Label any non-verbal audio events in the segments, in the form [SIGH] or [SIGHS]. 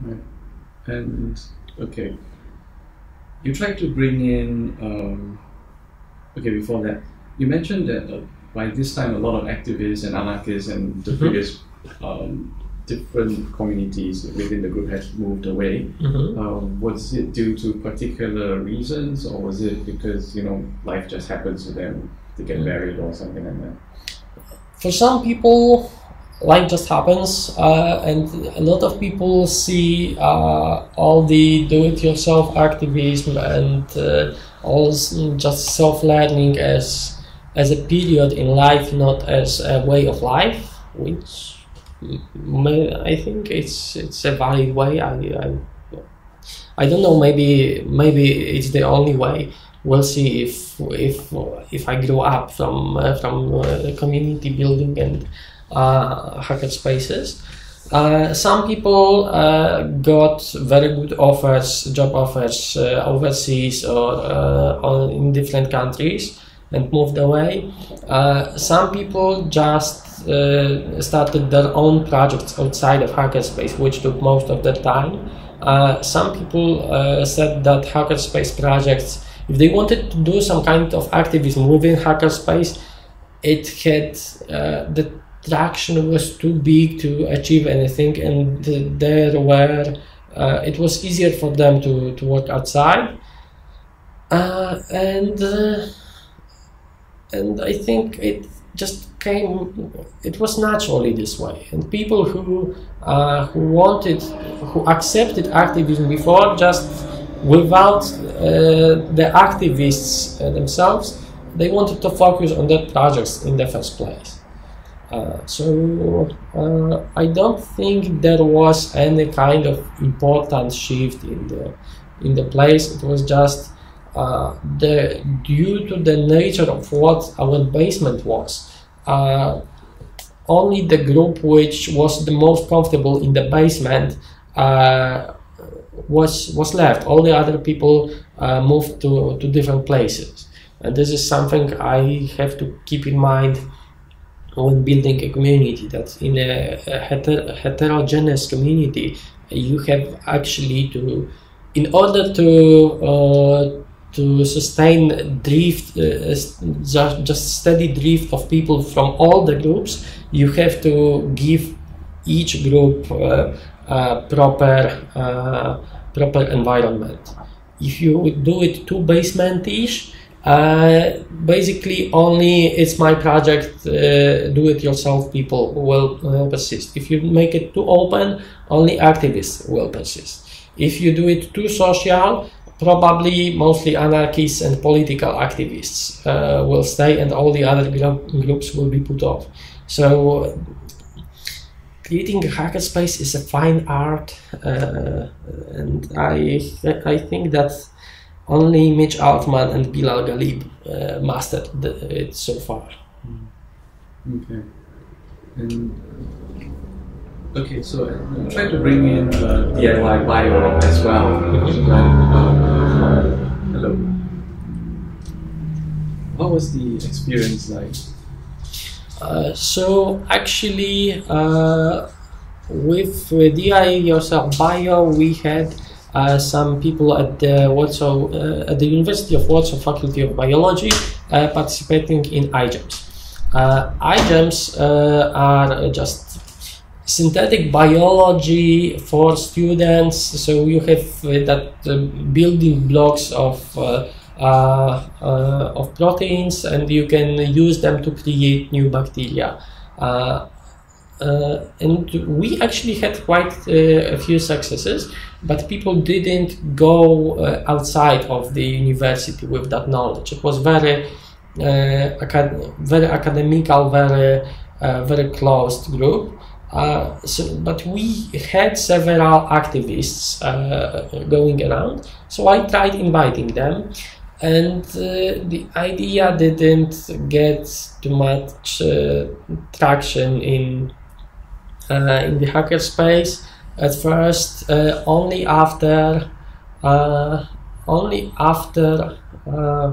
Right. And okay, you tried to bring in. Um, okay, before that, you mentioned that uh, by this time a lot of activists and anarchists and the Mhm. previous um, different communities within the group had moved away. Mhm. Um, was it due to particular reasons, or was it because you know life just happens to them to get married or something like that? For some people, life just happens, uh, and a lot of people see uh, all the do-it-yourself activism and uh, all just self-learning as as a period in life, not as a way of life, which I think it's it's a valid way. I, I I don't know. Maybe maybe it's the only way. We'll see if if if I grow up from uh, from uh, community building and uh, hacker spaces. Uh, some people uh, got very good offers, job offers uh, overseas or, uh, or in different countries and moved away. Uh, some people just uh, started their own projects outside of hackerspace, which took most of their time. Some people said that hackerspace projects, if they wanted to do some kind of activism within hackerspace, it had the traction was too big to achieve anything, and there were uh, it was easier for them to, to work outside. Uh, and uh, and I think it just came. It was naturally this way, and people who uh, who wanted, who accepted activism before, just without uh, the activists uh, themselves, they wanted to focus on their projects in the first place. Uh, so uh, I don't think there was any kind of important shift in the in the place. It was just uh, the due to the nature of what our basement was. Uh, only the group which was the most comfortable in the basement uh, was was left. All the other people moved to, to different places, and this is something I have to keep in mind when building a community. That in a, a heter- heterogeneous community, you have actually to, in order to uh, to sustain drift, uh, just, just steady drift of people from all the groups, you have to give each group uh, proper uh, proper environment. If you do it too basement-ish, uh, basically only it's my project, uh, do-it-yourself people will uh, persist. If you make it too open, only activists will persist. If you do it too social, probably mostly anarchists and political activists uh, will stay, and all the other gro- groups will be put off. So, creating a hackerspace is a fine art, uh, and I I think that only Mitch Altman and Bilal Ghalib uh, mastered the, it so far. Okay. And okay, so I'm trying to bring in uh, DIY bio as well. Mhm. Um, hello. What was the experience like? Uh, so actually, uh, with uh, DI yourself bio, we had uh, some people at the Warsaw, uh, at the University of Warsaw Faculty of Biology, uh, participating in iGEMS. Uh, iGEMS uh, are just synthetic biology for students. So you have uh, that building blocks of of proteins, and you can use them to create new bacteria. Uh, and we actually had quite uh, a few successes, but people didn't go uh, outside of the university with that knowledge. It was very, uh, acad- very academical, very, uh, very closed group. Uh, so, but we had several activists going around, so I tried inviting them, and the idea didn't get too much traction in in the hacker space at first. Uh, only after, uh, only after uh,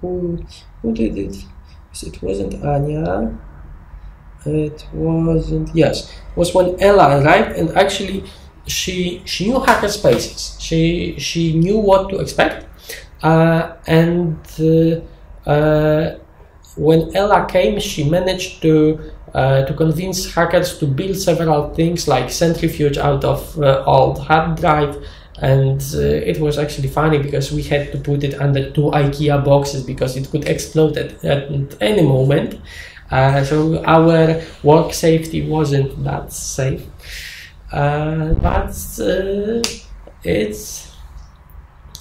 who who did it? It wasn't Anya. It wasn't. Yes, it was when Ella arrived, and actually, she she knew hacker spaces. She she knew what to expect, uh, and uh, uh, when Ella came, she managed to uh, to convince hackers to build several things like centrifuge out of uh, old hard drive. And uh, it was actually funny because we had to put it under two IKEA boxes because it could explode at, at any moment. Uh, so our work safety wasn't that safe. Uh, but uh, it's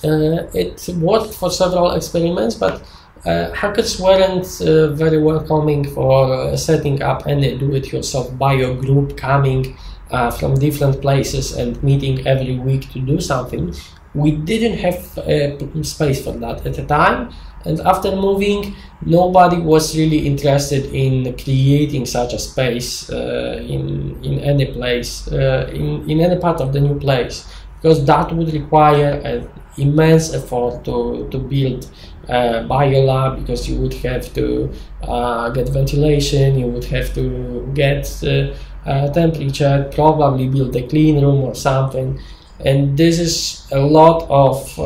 it worked for several experiments, but uh, hackers weren't uh, very welcoming for uh, setting up any do-it-yourself bio group coming uh, from different places and meeting every week to do something. We didn't have uh, space for that at the time, and after moving, nobody was really interested in creating such a space in in any place, in in any part of the new place, because that would require an immense effort to to build uh, biolab because you would have to uh, get ventilation, you would have to get uh, uh, temperature, probably build a clean room or something. And this is a lot of uh,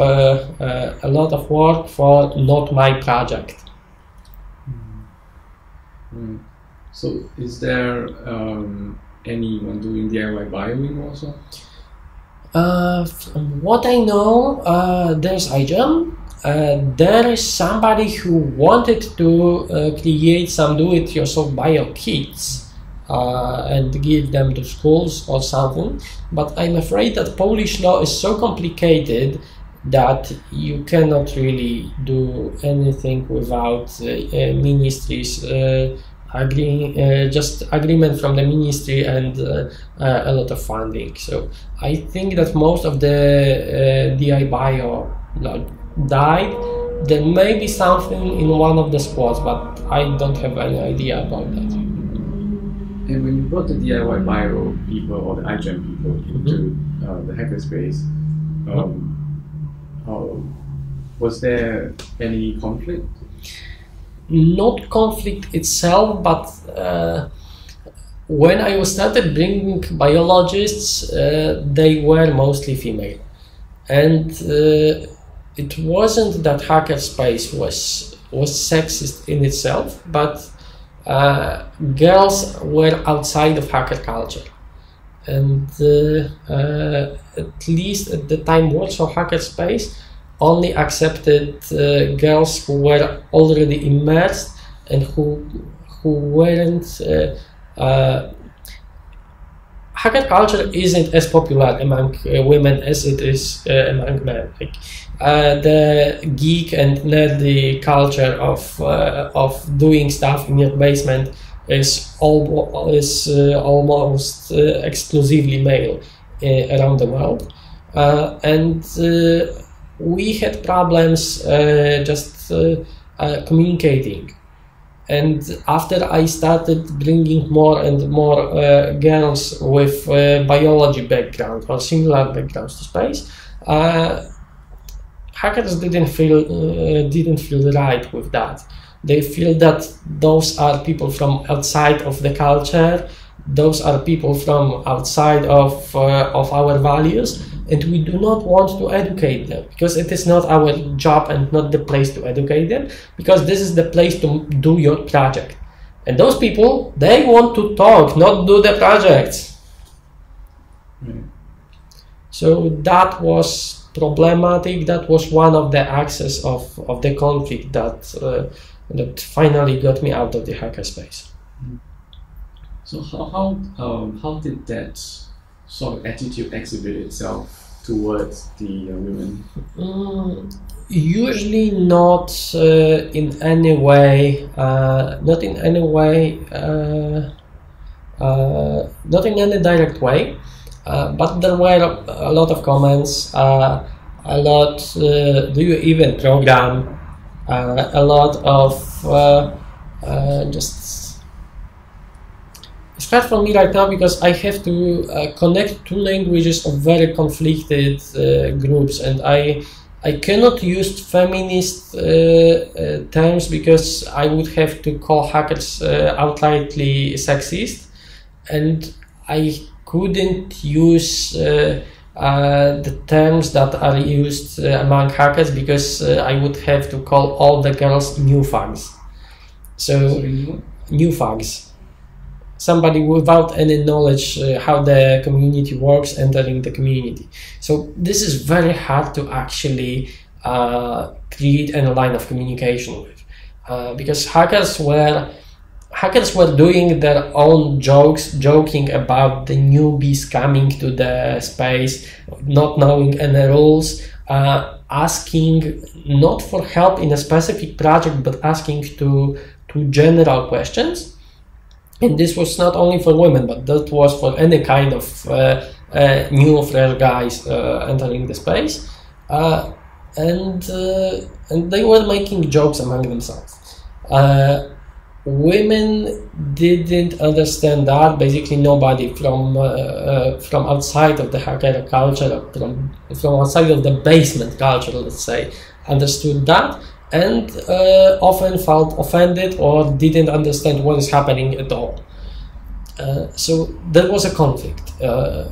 uh, a lot of work for not my project. Mm. So, is there um, anyone doing DIY bioing also? from what I know, there's iGEM, uh, there is somebody who wanted to uh, create some do-it-yourself bio kits uh, and give them to schools or something. But i'm afraid that polish law is so complicated that you cannot really do anything without uh, uh, ministries agreeing uh, just agreement from the ministry and uh, uh, a lot of funding. So i think that most of the di bio died, there may be something in one of the squads, but I don't have any idea about that. And when you brought the DIY Bio people or the iGEM people into mm-hmm. uh, the hackerspace, um, was there any conflict? Not conflict itself, but uh, when I started bringing biologists, uh, they were mostly female. And uh, it wasn't that hackerspace was was sexist in itself, but uh, girls were outside of hacker culture, and uh, uh, at least at the time, Warsaw hackerspace only accepted uh, girls who were already immersed and who who weren't uh, hacker culture isn't as popular among uh, women as it is uh, among men. Like, uh, the geek and nerdy culture of uh, of doing stuff in your basement is all is uh, almost uh, exclusively male around the world, and we had problems just communicating and after I started bringing more and more uh, girls with uh, biology background or similar backgrounds to space, uh, hackers didn't feel uh, didn't feel right with that. They feel that those are people from outside of the culture, those are people from outside of uh, of our values, and we do not want to educate them because it is not our job and not the place to educate them because this is the place to do your project and those people they want to talk not do the projects mm. so that was problematic that was one of the axes of, of the conflict that uh, that finally got me out of the hackerspace mm. so how how, um, how did that sort of attitude exhibit itself towards the uh, women? Mm, usually not uh, in any way, uh, not in any way, uh, uh, not in any direct way. Uh, but there were a lot of comments, a lot. do you even program? a lot of just hard for me right now because I have to uh, connect two languages of very conflicted uh, groups, and I I cannot use feminist uh, uh terms because I would have to call hackers uh, outrightly sexist, and I couldn't use uh, uh, the terms that are used uh, among hackers because uh, I would have to call all the girls new fags. So, Sorry, new fags. Somebody without any knowledge uh, how the community works entering the community. So this is very hard to actually uh, create a line of communication with, uh, because hackers were hackers were doing their own jokes, joking about the newbies coming to the space, not knowing any rules, uh, asking not for help in a specific project, but asking to to general questions. And this was not only for women, but that was for any kind of uh, uh, new, fresh guys uh, entering the space. Uh, and uh, and they were making jokes among themselves. Uh, women didn't understand that. Basically, nobody from from outside of the hacker culture, from from outside of the basement culture, let's say, understood that, and uh, often felt offended or didn't understand what is happening at all. Uh, so there was a conflict. Uh,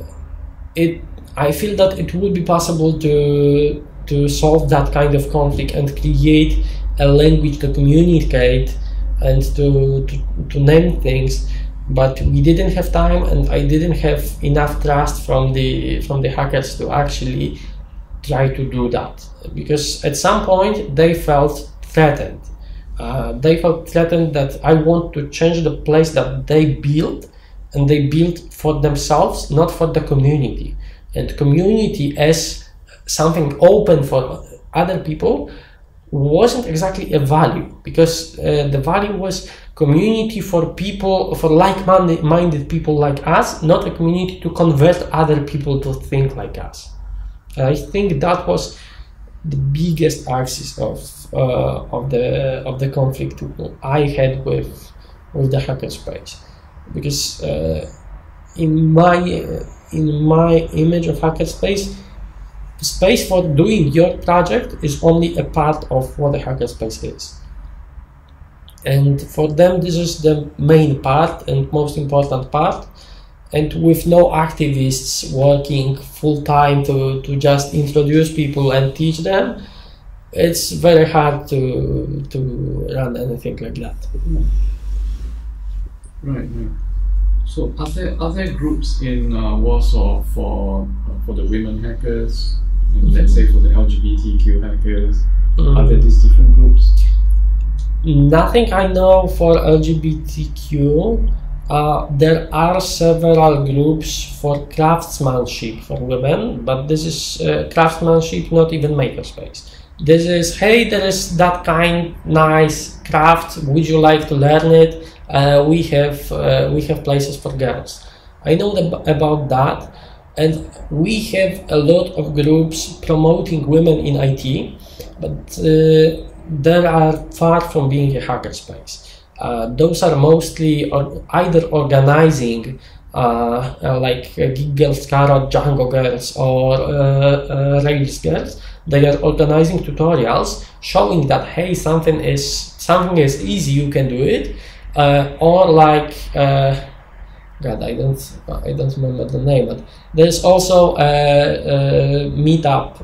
it I feel that it would be possible to to solve that kind of conflict and create a language to communicate and to, to, to name things but we didn't have time and i didn't have enough trust from the from the hackers to actually try to do that. Because at some point they felt threatened. Uh, they felt threatened that i want to change the place that they built and they built for themselves not for the community. And community as something open for other people wasn't exactly a value because uh, the value was community for people for like-minded people like us not a community to convert other people to think like us i think that was the biggest axis of uh, of the of the conflict i had with with the hackerspace because uh, in my in my image of hackerspace space for doing your project is only a part of what a hackerspace is. And for them, this is the main part and most important part. And with no activists working full time to, to just introduce people and teach them, it's very hard to, to run anything like that. Right, right. So are there are there groups in uh, Warsaw for for the women hackers? And let's say for the LGBTQ hackers, are there these different groups? Nothing I know for LGBTQ. Uh, there are several groups for craftsmanship for women, but this is uh, craftsmanship, not even makerspace. This is hey, there is that kind nice craft. Would you like to learn it? Uh, we have uh, we have places for girls. I know about that, and we have a lot of groups promoting women in IT, but uh, they are far from being a hackerspace. Uh, those are mostly or either organizing uh, uh, like uh, Girls Carrot, Django Girls, or uh, uh, Rails Girls. They are organizing tutorials showing that hey, something is something is easy, you can do it, or like God, I don't I don't remember the name, but there's also a, a meetup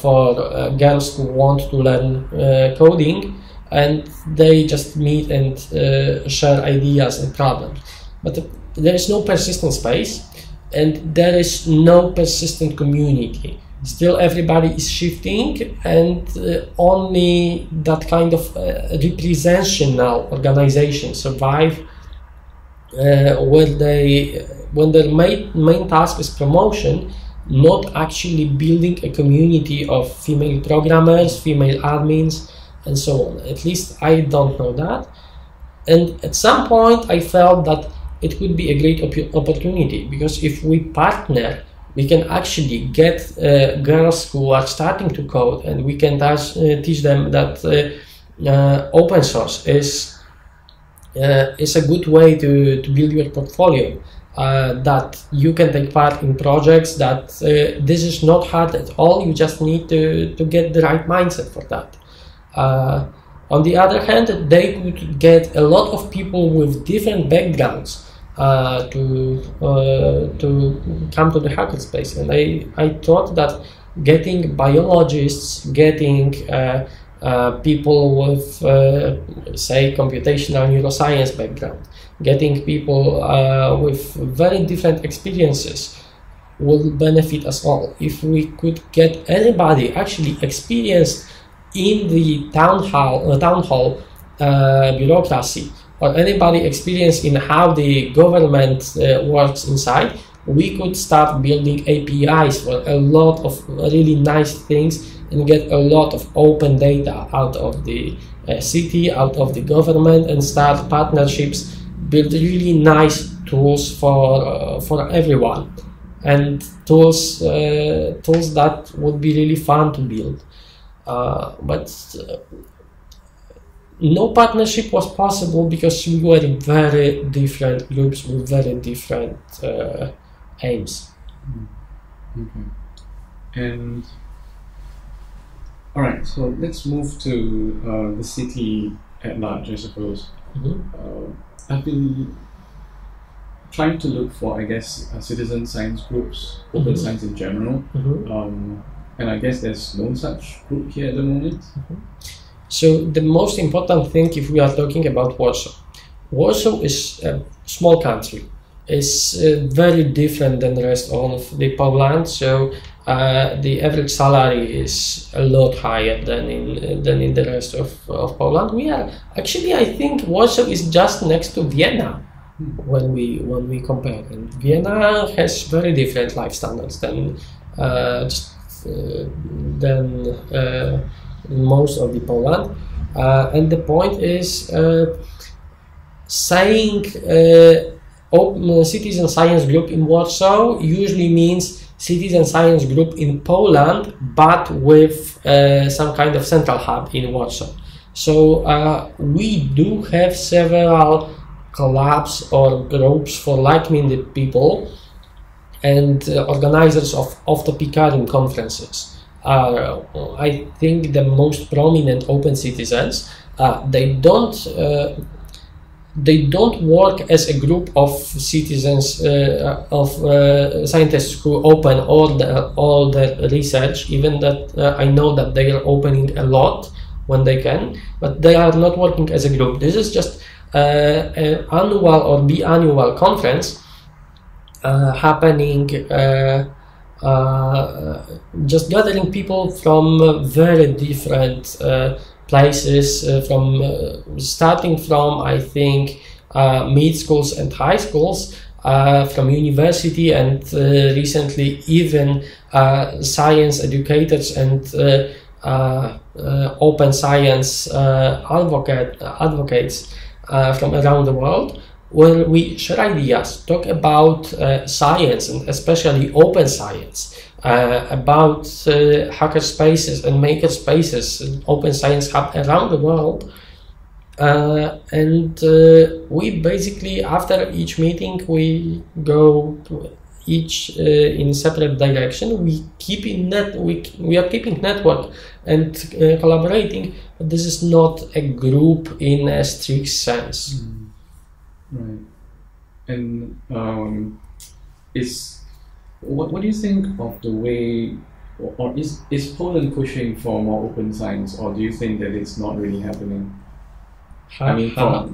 for girls who want to learn coding, and they just meet and uh, share ideas and problems. But there is no persistent space, and there is no persistent community. Still, everybody is shifting, and uh, only that kind of uh, representational organization survive uh, where they when their main, main task is promotion not actually building a community of female programmers female admins and so on. At least i don't know that. And at some point i felt that it could be a great op- opportunity because if we partner we can actually get uh, girls who are starting to code and we can thus, uh, teach them that uh, uh, open source is uh, is a good way to, to build your portfolio. Uh, that you can take part in projects that this is not hard at all. You just need to, to get the right mindset for that uh, on the other hand they could get a lot of people with different backgrounds uh, to uh, to come to the hackerspace, and I I thought that getting biologists, getting uh, uh, people with say computational neuroscience background, getting people with very different experiences will benefit us all. If we could get anybody actually experienced in the town hall, uh, town hall uh, bureaucracy, or anybody experienced in how the government uh, works inside, we could start building APIs for a lot of really nice things and get a lot of open data out of the uh, city, out of the government, and start partnerships, build really nice tools for uh, for everyone, and tools uh, tools that would be really fun to build. Uh, but uh, no partnership was possible because we were in very different groups with very different uh, aims. Okay. And all right, so let's move to uh, the city at large, I suppose. Mhm. Uh, I've been trying to look for, I guess, uh, citizen science groups, open Mhm. science in general. Mhm. Um, and I guess there's no such group here at the moment. So the most important thing, if we are talking about Warsaw, Warsaw is a small country. It's uh, very different than the rest of the Poland. So uh, the average salary is a lot higher than in than in the rest of, of Poland. We are actually, I think, Warsaw is just next to Vienna when we when we compare. And Vienna has very different life standards than uh, just, than uh, most of the Poland. Uh, and the point is uh, saying uh, open citizen science group in Warsaw usually means citizen science group in Poland, but with uh, some kind of central hub in Warsaw. So uh, we do have several clubs or groups for like-minded people and uh, organizers of off-topic conferences are, uh, I think, the most prominent open citizens. Uh, they don't uh, they don't work as a group of citizens uh, of uh, scientists who open all the all the research. Even that I know that they are opening a lot when they can, but they are not working as a group. This is just an annual or biannual conference happening. Uh, uh, just gathering people from uh, very different uh, places, uh, from uh, starting from I think uh, mid schools and high schools, uh, from university, and uh, recently even uh, science educators and uh, uh, uh, open science uh, advocate advocates uh, from around the world where we share ideas, talk about uh, science and especially open science, uh, about uh, hacker spaces and maker spaces, and open science hub around the world. Uh, and uh, we basically, after each meeting, we go each uh, in separate direction. We keep in net, we, we are keeping network and uh, collaborating, but this is not a group in a strict sense. Right. And um, is what what do you think of the way, or, or is is Poland pushing for more open science, or do you think that it's not really happening? I mean, Ha,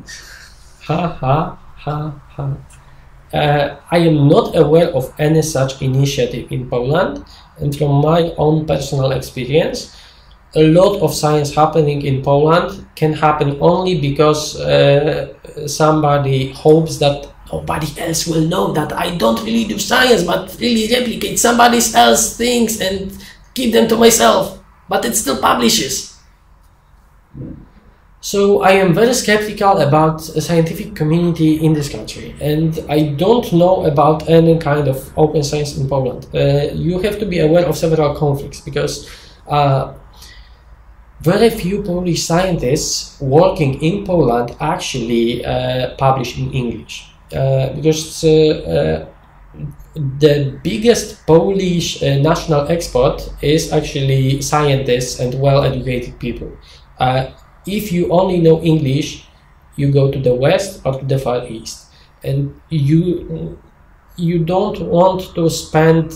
ha, ha, ha, ha. Uh, I am not aware of any such initiative in Poland, and from my own personal experience, a lot of science happening in Poland can happen only because uh, somebody hopes that nobody else will know that I don't really do science, but really replicate somebody else's things and keep them to myself, but it still publishes. So I am very skeptical about a scientific community in this country, and I don't know about any kind of open science in Poland. Uh, you have to be aware of several conflicts because uh, very few Polish scientists working in Poland actually uh, publish in English uh, because uh, uh, the biggest Polish uh, national export is actually scientists and well-educated people. Uh, if you only know English, you go to the west or to the far east. and you you don't want to spend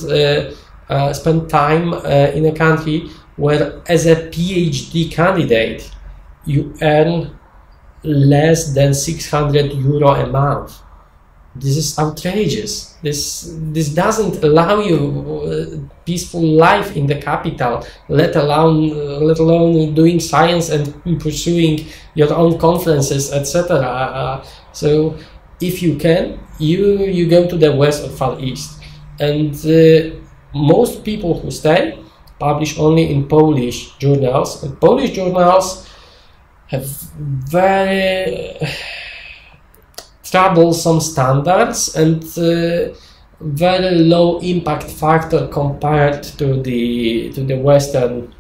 spend time in a country where, as a PhD candidate, you earn less than 600 euro a month. This is outrageous. This this doesn't allow you uh, peaceful life in the capital, let alone uh, let alone doing science and pursuing your own conferences, etc. Uh, so, if you can, you you go to the west or far east, and uh, most people who stay publish only in Polish journals, and Polish journals have very [SIGHS] troublesome standards and uh, very low impact factor compared to the to the Western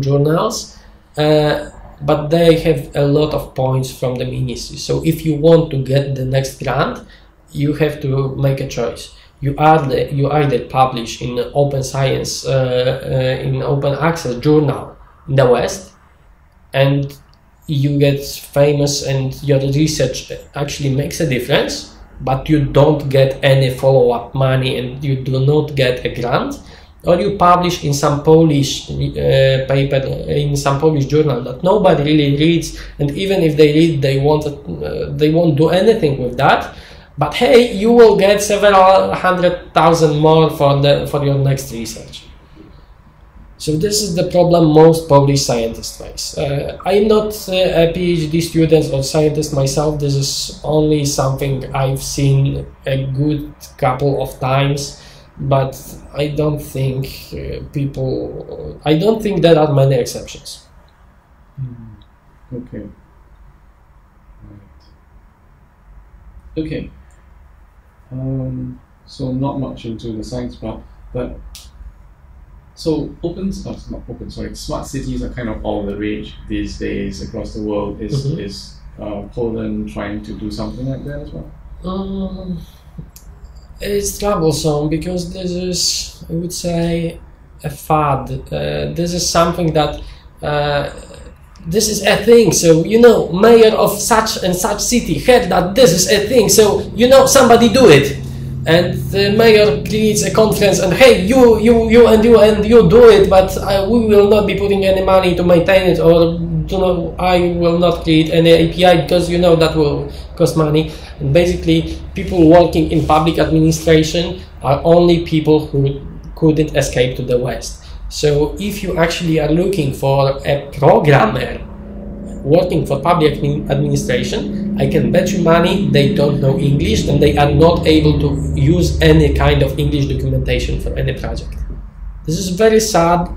journals. Uh, but they have a lot of points from the ministry. So if you want to get the next grant, you have to make a choice. You either you either publish in open science uh, uh, in open access journal in the West, and you get famous and your research actually makes a difference, but you don't get any follow up money and you do not get a grant, or you publish in some Polish uh, paper in some Polish journal that nobody really reads, and even if they read, they won't uh, they won't do anything with that. But hey, you will get several hundred thousand more for the for your next research. So this is the problem most Polish scientists face. Uh, I'm not uh, a PhD student or scientist myself. This is only something I've seen a good couple of times, but I don't think uh, people. I don't think there are many exceptions. Mm. Okay. Right. Okay. Um, so not much into the science part, but so open, oh, not open, sorry, smart cities are kind of all the rage these days across the world. Is mm-hmm. is uh, Poland trying to do something like that as well? Um, it's troublesome because this is, I would say, a fad. Uh, this is something that. Uh, this is a thing, so you know, mayor of such and such city heard that this is a thing, so you know, somebody do it. And the mayor creates a conference and hey you you you and you and you do it but I, we will not be putting any money to maintain it or you know i will not create any api because you know that will cost money. And basically people working in public administration are only people who couldn't escape to the west so if you actually are looking for a programmer working for public administration, I can bet you money they don't know English and they are not able to use any kind of English documentation for any project. This is very sad,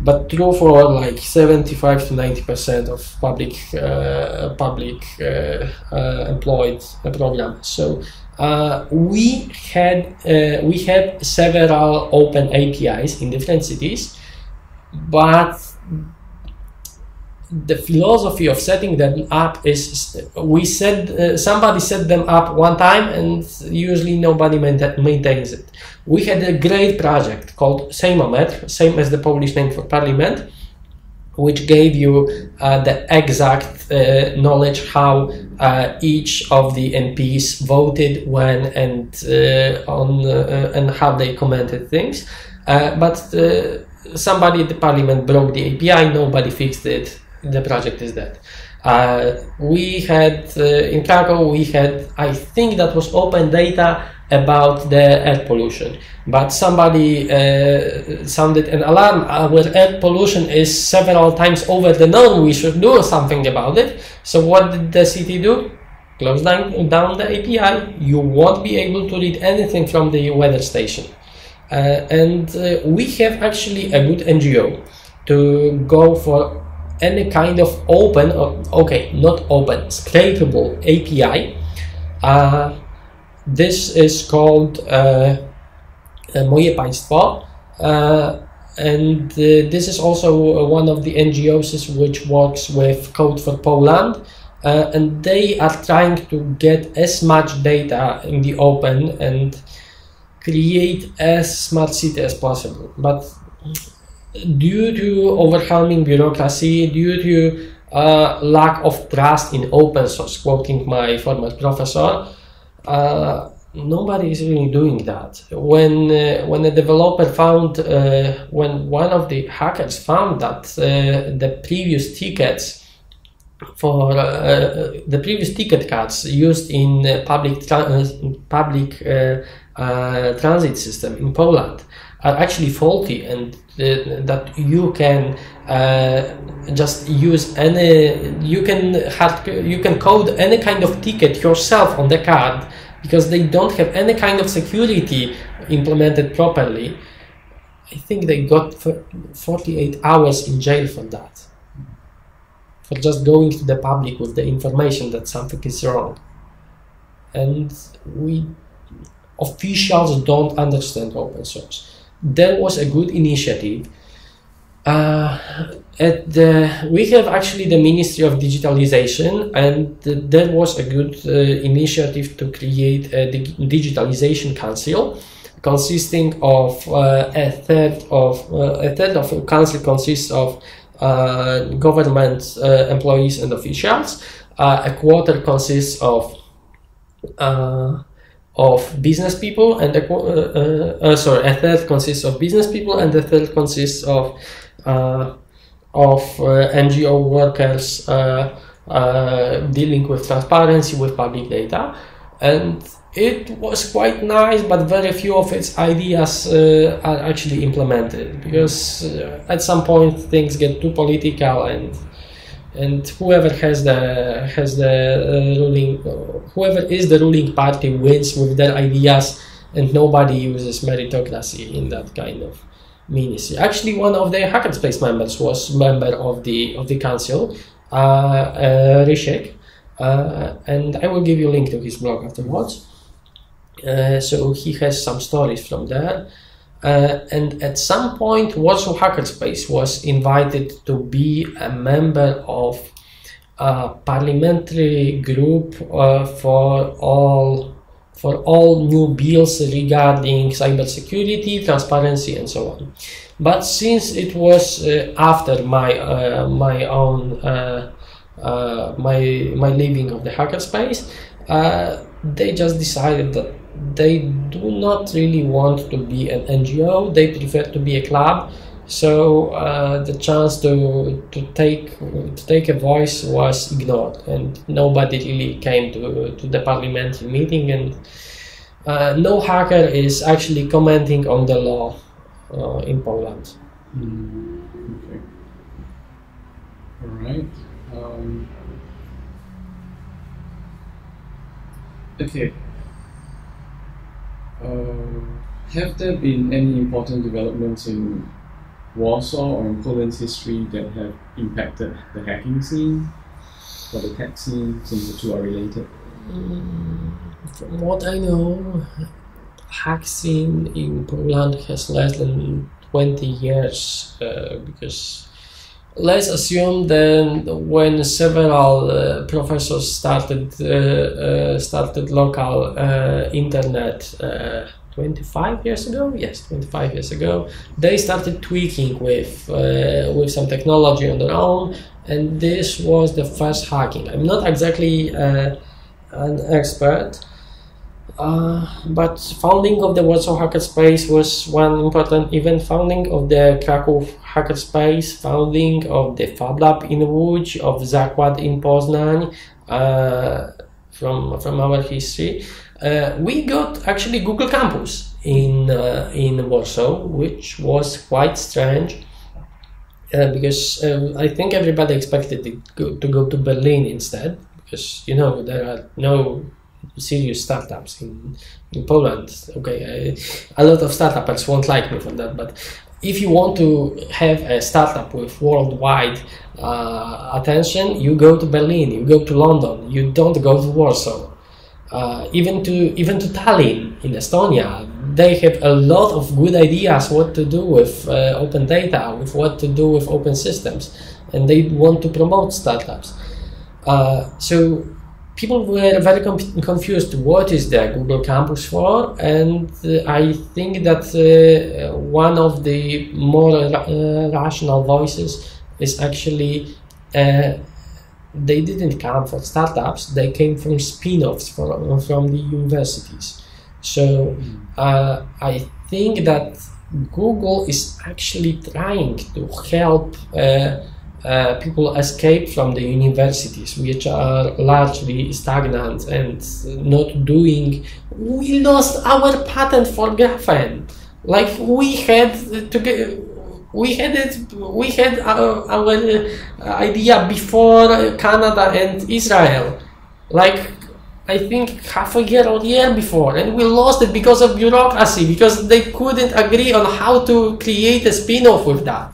but true for like 75 to 90 percent of public uh, public uh, uh, employed programs. So uh, we had uh, we had several open APIs in different cities, but the philosophy of setting them up is we set uh, somebody set them up one time and usually nobody maintains it. We had a great project called Sejmometr same as the polish name for parliament which gave you uh, the exact uh, knowledge how uh, each of the MPs voted when and uh, on uh, and how they commented things. But somebody at the parliament broke the API nobody fixed it the project is dead. Uh, we had uh, in Krakow, we had I think that was open data about the air pollution, but somebody uh, sounded an alarm uh, where air pollution is several times over the known. We should do something about it. So what did the city do? Close down, down the API. You won't be able to read anything from the weather station. Uh, and uh, we have actually a good NGO to go for any kind of open, okay, not open, scrapable API. Uh, this is called uh, uh, Moje Państwo. Uh, and uh, this is also one of the NGOs which works with Code for Poland. Uh, and they are trying to get as much data in the open and create as smart city as possible. But due to overwhelming bureaucracy, due to uh, lack of trust in open source, quoting my former professor, uh, nobody is really doing that. When uh, when a developer found uh, when one of the hackers found that uh, the previous tickets for uh, the previous ticket cards used in public tra- public transit system in Poland are actually faulty and uh, that you can uh, just use any you can hard, you can code any kind of ticket yourself on the card because they don't have any kind of security implemented properly. I think they got 48 hours in jail for that. For just going to the public with the information that something is wrong. And we officials don't understand open source there was a good initiative. Uh, at the, we have actually the Ministry of Digitalization, and that was a good uh, initiative to create a dig- digitalization council, consisting of uh, a third of uh, a third of the council consists of uh, government uh, employees and officials. a quarter consists of of business people and a, uh, uh, uh, sorry a third consists of business people and the third consists of uh, of uh, NGO workers uh, dealing with transparency with public data. And it was quite nice but very few of its ideas are actually implemented because at some point things get too political and and whoever has the has the uh, ruling whoever is the ruling party wins with their ideas and nobody uses meritocracy in that kind of ministry. Actually one of the hackerspace members was member of the of the council uh, uh, Rysiek. Uh, and I will give you a link to his blog afterwards. Uh, so he has some stories from there uh, and at some point, Warsaw Hackerspace was invited to be a member of a parliamentary group uh, for all for all new bills regarding cybersecurity, transparency, and so on. But since it was uh, after my uh, my own uh, uh, my my leaving of the hackerspace, they just decided that they do not really want to be an NGO. They prefer to be a club. So uh, the chance to to take to take a voice was ignored, and nobody really came to to the parliamentary meeting, and uh, no hacker is actually commenting on the law uh, in Poland. Mm, okay. All right. Um, okay. Uh, have there been any important developments in Warsaw or in Poland's history that have impacted the hacking scene or the tech scene, since the two are related? Mm, from what I know, hack scene in Poland has less than 20 years uh, because let's assume then when several uh, professors started uh, uh, started local uh, internet uh, 25 years ago? Yes 25 years ago. They started tweaking with uh, with some technology on their own and this was the first hacking. I'm not exactly an expert uh, but founding of the Warsaw Hackerspace was one important event. Founding of the Krakow Hackerspace, founding of the Fab Lab in Łódź, of Zakład in Poznań, uh, from from our history. Uh, we got actually Google Campus in uh, in Warsaw, which was quite strange. Uh, because I think everybody expected to go to Berlin instead, because you know there are no serious startups in, in Poland. Okay, a lot of startups won't like me for that, but if you want to have a startup with worldwide uh, attention, you go to Berlin, you go to London, you don't go to Warsaw. Uh, even to even to Tallinn in Estonia, they have a lot of good ideas what to do with uh, open data, with what to do with open systems, and they want to promote startups. Uh, so people were very confused what is the google campus for and uh, i think that uh, one of the more uh, rational voices is actually uh, they didn't come from startups, they came from spin offs from, from the universities. So uh, I think that Google is actually trying to help uh, people escape from the universities, which are largely stagnant and not doing. We lost our patent for graphene. Like we had to get we had it we had our, our uh, idea before canada and israel like i think half a year or year before and we lost it because of bureaucracy because they couldn't agree on how to create a spin-off with that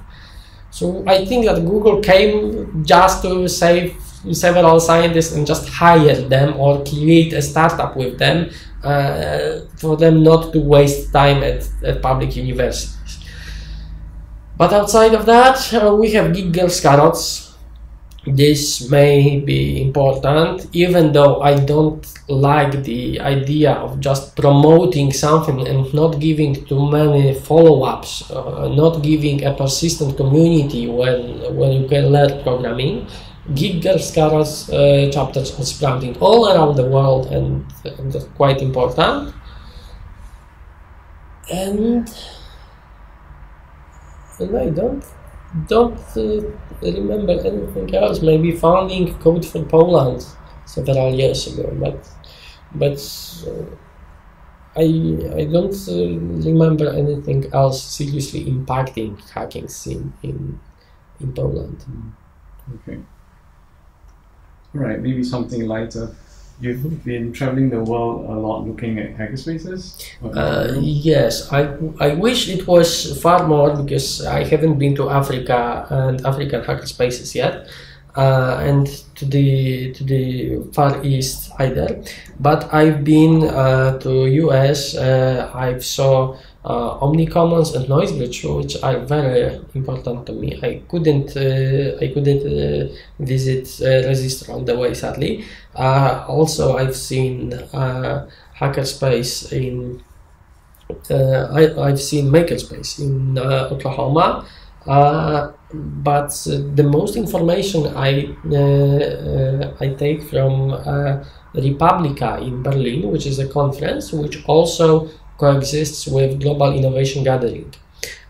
so i think that google came just to save several scientists and just hire them or create a startup with them uh, for them not to waste time at, at public universities but outside of that, uh, we have Geek Girls Carrots. This may be important, even though I don't like the idea of just promoting something and not giving too many follow-ups, uh, not giving a persistent community when, when you can learn programming. Geek Girls uh, chapters are sprouting all around the world and, and quite important. And and I don't don't uh, remember anything else. Maybe founding Code for Poland several years ago, but but uh, I I don't uh, remember anything else seriously impacting hacking scene in in Poland. Okay. All right, maybe something lighter. You've been traveling the world a lot looking at hackerspaces? Uh, yes, I, I wish it was far more because I haven't been to Africa and African hackerspaces yet. Uh, and to the to the far east either but i've been uh, to us uh, i've saw uh, Omnicommons and noise Noisebridge, which are very important to me. I couldn't uh, I couldn't uh, visit uh, Resistor on the way, sadly. Uh, also, I've seen uh, Hackerspace in I, I've seen Makerspace in Oklahoma. but the most information I I take from re:publica in Berlin, which is a conference which also coexists with Global Innovation Gathering.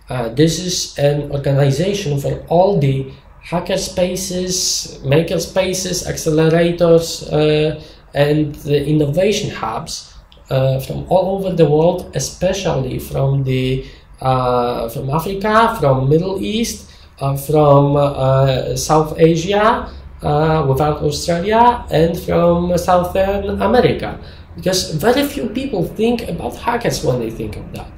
Uh, this is an organization for all the hacker spaces, maker spaces, accelerators, uh, and the innovation hubs uh, from all over the world, especially from the uh, from Africa, from Middle East, uh, from uh, South Asia, without Australia, and from Southern America because very few people think about hackers when they think of that.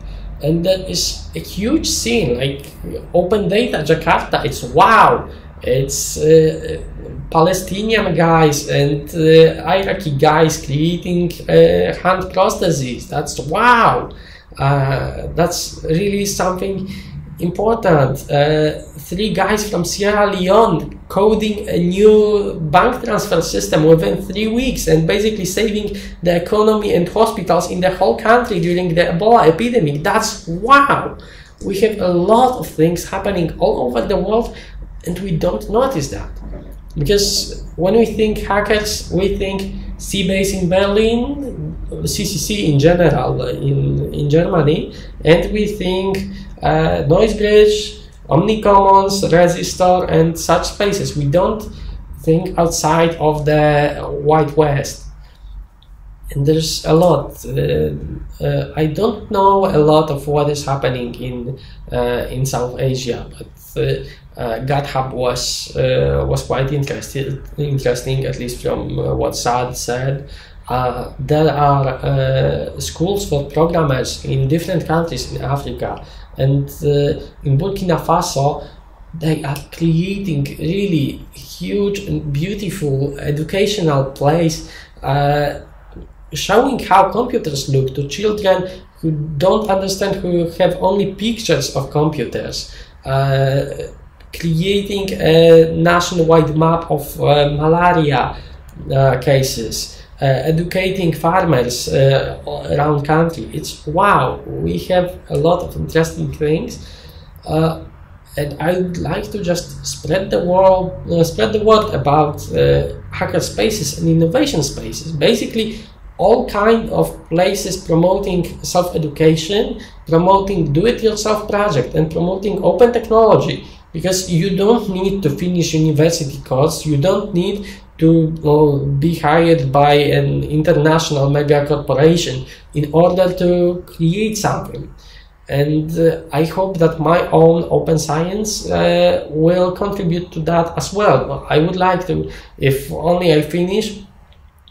And that is a huge scene like open data jakarta it's wow. It's uh, palestinian guys and uh, iraqi guys creating uh, hand prostheses that's wow. Uh, that's really something important. Uh, three guys from Sierra Leone coding a new bank transfer system within three weeks and basically saving the economy and hospitals in the whole country during the Ebola epidemic. That's wow! We have a lot of things happening all over the world and we don't notice that. Because when we think hackers, we think C-base in Berlin, CCC in general in, in Germany, and we think uh, Noisebridge, Omnicommons, Resistor, and such spaces. We don't think outside of the White West. And there's a lot. Uh, uh, I don't know a lot of what is happening in uh, in South Asia, but uh, uh, GitHub was was quite interesting, interesting, at least from what Saad said. there are schools for programmers in different countries in Africa and uh, in Burkina Faso, they are creating really huge and beautiful educational place uh, showing how computers look to children who don't understand who have only pictures of computers uh, creating a nationwide map of uh, malaria uh, cases educating farmers uh, around country. It's wow. We have a lot of interesting things, uh, and I would like to just spread the word, uh, spread the word about uh, hacker spaces and innovation spaces. Basically, all kind of places promoting self-education, promoting do-it-yourself project, and promoting open technology. Because you don't need to finish university course, you don't need to uh, be hired by an international mega corporation in order to create something and uh, I hope that my own open science uh, will contribute to that as well. I would like to, if only I finish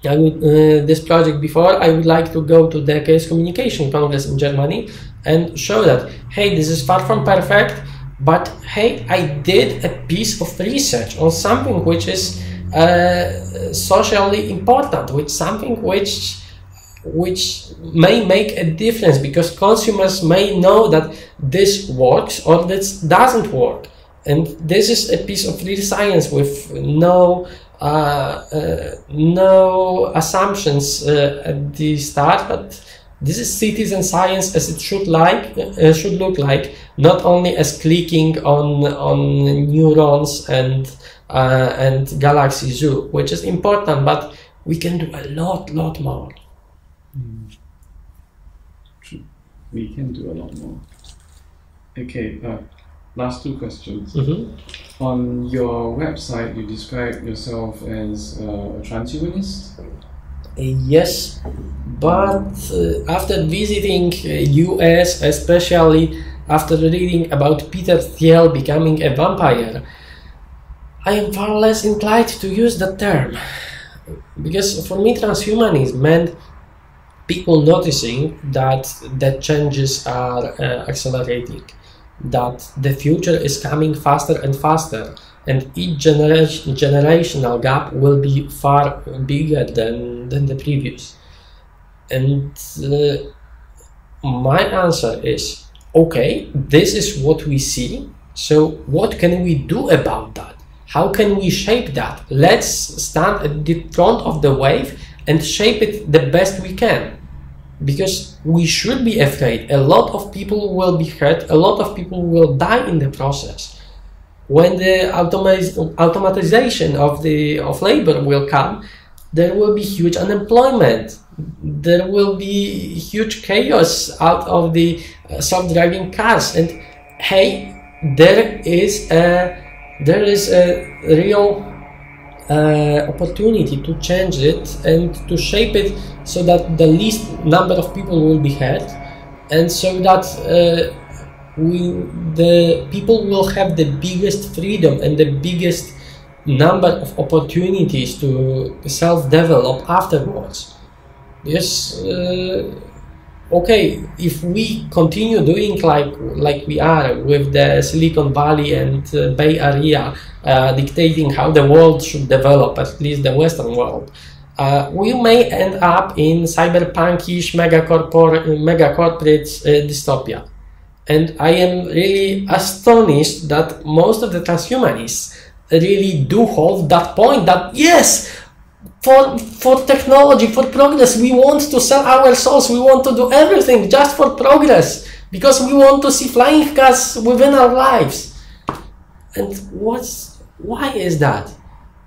I would, uh, this project before, I would like to go to the Chaos Communication Congress in Germany and show that, hey, this is far from perfect, but hey, I did a piece of research on something which is uh, socially important, with something which which may make a difference because consumers may know that this works or this doesn't work. And this is a piece of real science with no uh, uh, no assumptions uh, at the start but this is citizen science as it should like uh, should look like not only as clicking on on neurons and uh, and galaxy zoo which is important but we can do a lot lot more we can do a lot more. Okay, uh, last two questions. Mm-hmm. On your website, you describe yourself as uh, a transhumanist. Yes, but uh, after visiting US, especially after reading about Peter Thiel becoming a vampire, I am far less inclined to use that term. Because for me, transhumanism meant people noticing that the changes are uh, accelerating, that the future is coming faster and faster, and each generation, generational gap will be far bigger than, than the previous. And uh, my answer is okay, this is what we see, so what can we do about that? How can we shape that? Let's stand at the front of the wave and shape it the best we can because we should be afraid. A lot of people will be hurt, a lot of people will die in the process. When the automatization of the of labor will come, there will be huge unemployment. There will be huge chaos out of the uh, self-driving cars. And hey, there is a there is a real uh, opportunity to change it and to shape it so that the least number of people will be hurt and so that uh, we the people will have the biggest freedom and the biggest number of opportunities to self-develop afterwards. Yes uh, okay if we continue doing like like we are with the silicon valley and uh, bay area uh, dictating how the world should develop at least the western world uh, we may end up in cyberpunkish mega corporate mega corporate uh, dystopia. And i am really astonished that most of the transhumanists really do hold that point that yes for for technology for progress we want to sell our souls we want to do everything just for progress because we want to see flying cars within our lives. And what's why is that?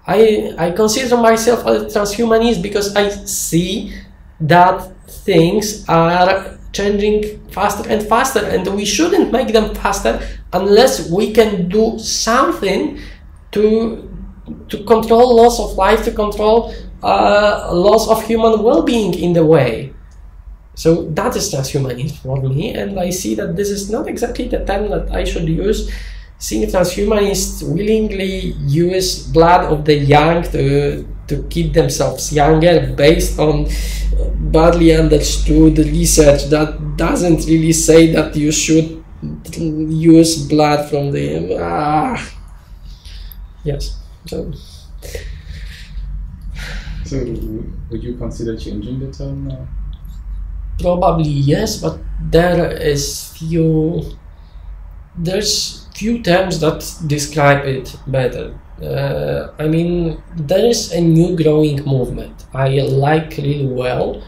I i consider myself a transhumanist because i see that things are changing faster and faster and we shouldn't make them faster unless we can do something to to control loss of life, to control uh, loss of human well-being in the way. So that is transhumanism for me, and I see that this is not exactly the term that I should use. Seeing transhumanists willingly use blood of the young to to keep themselves younger based on badly understood research that doesn't really say that you should use blood from the ah yes so, so would you consider changing the term now? Probably yes, but there is few. There's few terms that describe it better. Uh, I mean, there is a new growing movement. I like really well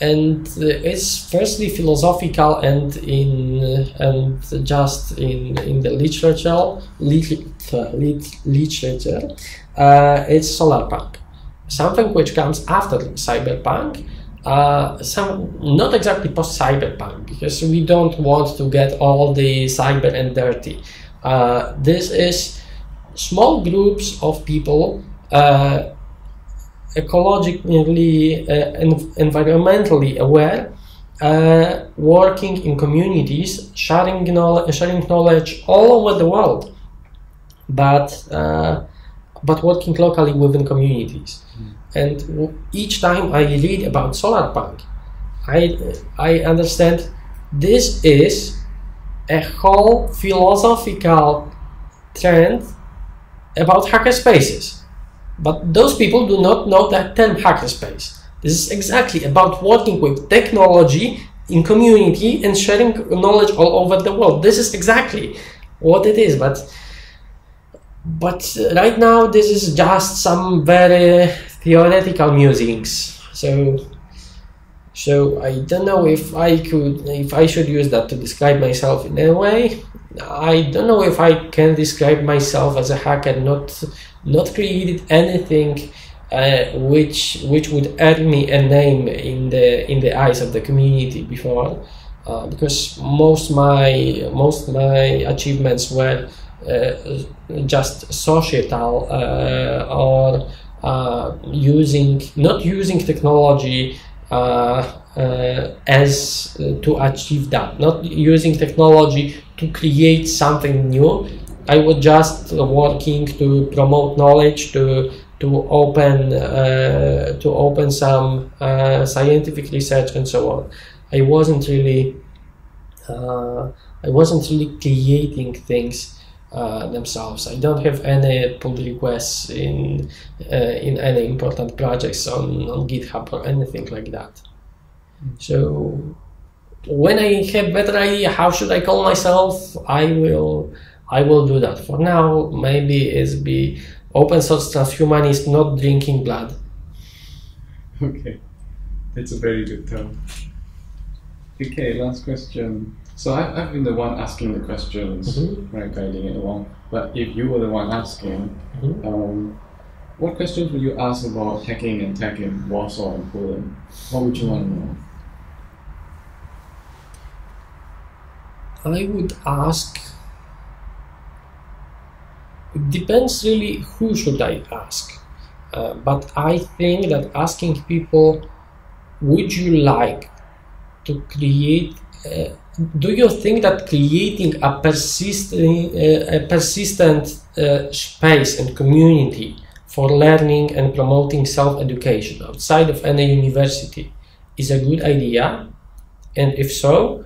and it's firstly philosophical and in and just in in the literature lit, lit, literature uh, it's solarpunk. Something which comes after cyberpunk uh, some not exactly post cyberpunk because we don't want to get all the cyber and dirty. Uh, this is small groups of people uh, ecologically and uh, environmentally aware, uh, working in communities, sharing knowledge, sharing knowledge all over the world, but uh, but working locally within communities. Mm. And each time I read about solarpunk, I I understand this is a whole philosophical trend about hackerspaces but those people do not know that term hackerspace. This is exactly about working with technology in community and sharing knowledge all over the world. This is exactly what it is. But but uh, right now this is just some very theoretical musings. So so I don't know if I could if I should use that to describe myself in any way. I don't know if I can describe myself as a hacker, not not created anything uh, which which would earn me a name in the in the eyes of the community before, uh, because most my most my achievements were uh, just societal uh, or uh, using not using technology as to achieve that, not using technology to create something new. I was just working to promote knowledge, to to open uh, to open some uh, scientific research and so on. I wasn't really uh, I wasn't really creating things uh, themselves. I don't have any pull requests in uh, in any important projects on, on GitHub or anything like that. So when I have better idea how should I call myself, I will I will do that. For now, maybe it's be open source transhumanist, not drinking blood. [LAUGHS] Okay, that's a very good term. Okay, last question. So I've, I've been the one asking the questions, mm-hmm. right, guiding it along. But if you were the one asking, mm-hmm. um, what questions would you ask about hacking and tech in Warsaw and Poland? What would you want to know? I would ask it depends really who should I ask. Uh, but I think that asking people, would you like to create? Uh, do you think that creating a persistent, uh, a persistent uh, space and community for learning and promoting self-education outside of any university is a good idea? And if so,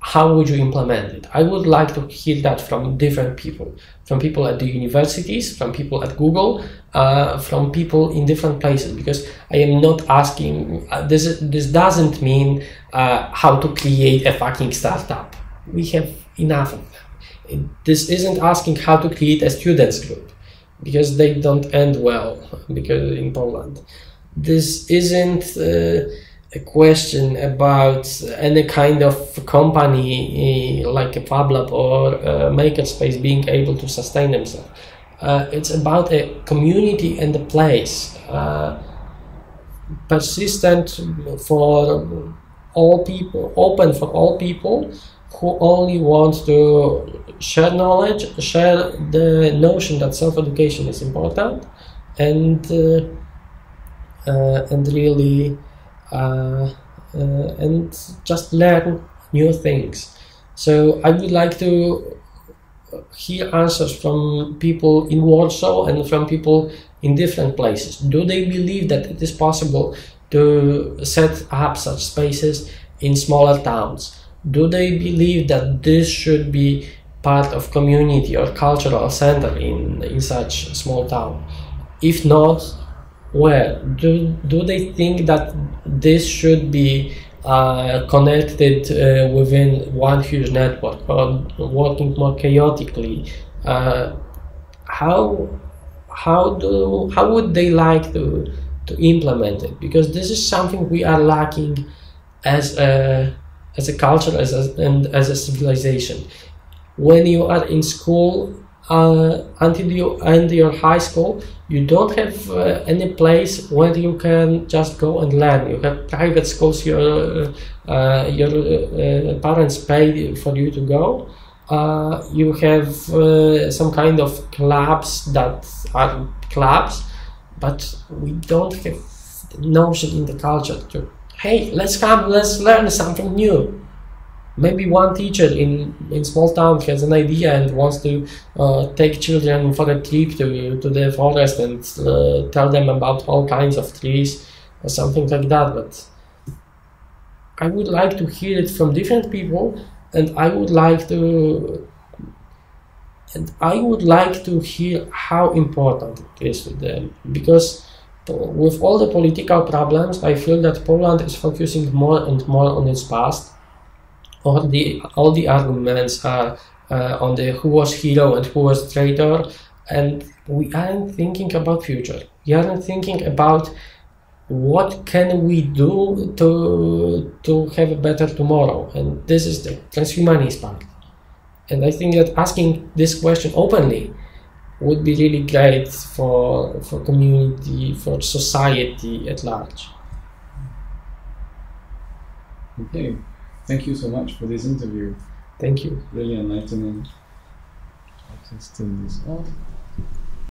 how would you implement it? I would like to hear that from different people, from people at the universities, from people at Google, uh, from people in different places, because I am not asking, uh, this, this doesn't mean uh, how to create a fucking startup. We have enough of them. This isn't asking how to create a students group, because they don't end well, because in Poland. This isn't uh, a question about any kind of company eh, like a FabLab or a Makerspace being able to sustain themselves. Uh, it's about a community and a place, uh, persistent for all people, open for all people who only want to share knowledge, share the notion that self-education is important, and uh and really uh, uh, and just learn new things. So I would like to hear answers from people in Warsaw and from people in different places. Do they believe that it is possible to set up such spaces in smaller towns? Do they believe that this should be part of community or cultural center in, in such small town? If not, where do, do they think that this should be uh, connected uh, within one huge network or working more chaotically uh, how how do how would they like to to implement it because this is something we are lacking as a as a culture as a, and as a civilization. When you are in school, uh, until you end your high school, you don't have uh, any place where you can just go and learn. You have private schools. Your uh, your uh, parents pay for you to go. Uh, you have uh, some kind of clubs that are clubs, but we don't have notion in the culture to hey let's come let's learn something new maybe one teacher in in small town has an idea and wants to uh, take children for a trip to to the forest and uh, tell them about all kinds of trees or something like that but i would like to hear it from different people and i would like to and i would like to hear how important it is to them because with all the political problems i feel that poland is focusing more and more on its past all the all the arguments are uh, on the who was hero and who was traitor. And we aren't thinking about future. We aren't thinking about what can we do to to have a better tomorrow. And this is the transhumanist part. And i think that asking this question openly would be really great for for community for society at large. Okay Thank you so much for this interview. Thank you. Really enlightening. I'll just turn this off.